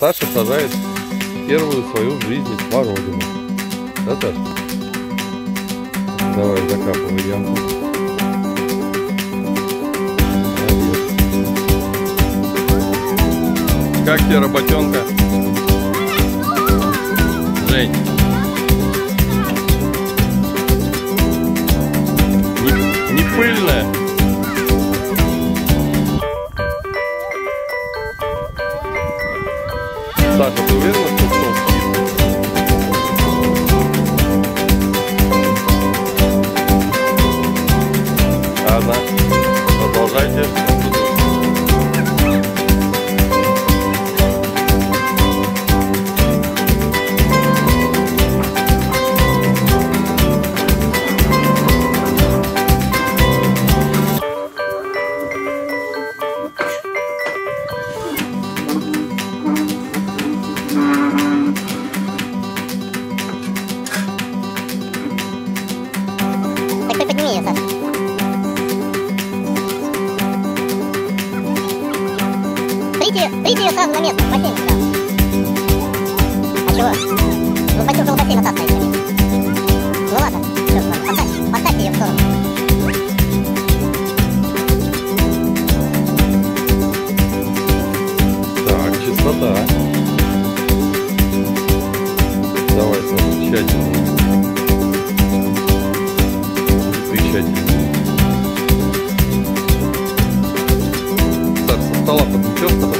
Саша сажает первую свою в жизни смородину. Да, Саша? Давай закапывай ямку. Как тебе работенка? Жень. Саша, ты уверена, Прите, прите ее сразу на место, в бассейн сразу. А чего? Ну, хотел около бассейна та стоит конечно. Ну ладно, все, ладно, поставь, поставьте ее в сторону. Так, чистота. Давай, Саша, тщательно. Ты тщательно. Так, со